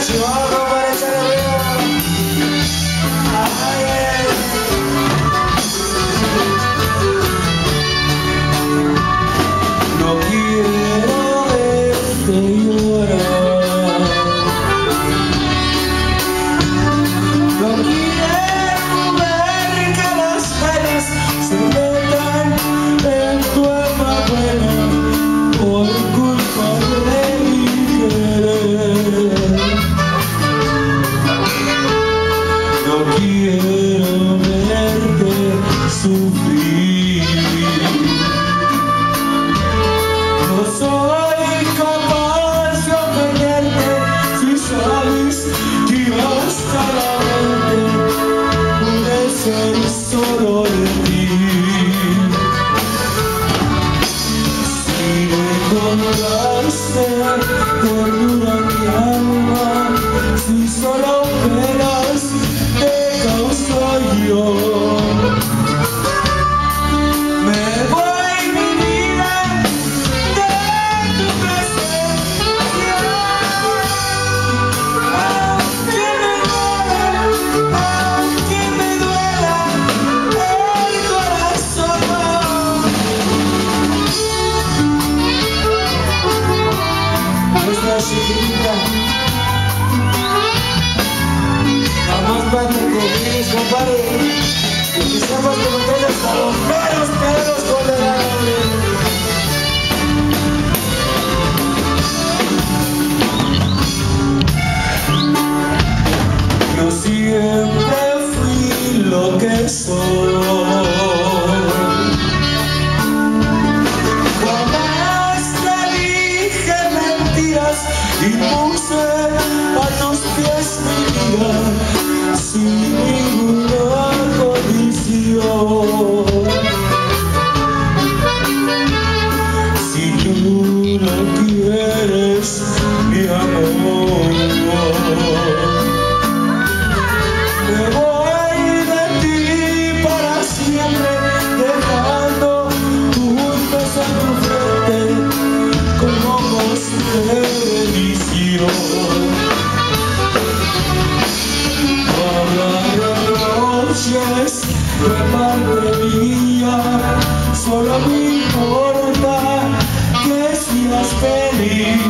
as you are. nuestra chiquita Nada más cuando conmigo, compadre. Y que sepas que me hasta los meros perros tolerables Yo siempre fui lo que soy. y puse vez nueva mía, Solo me importa que seas feliz.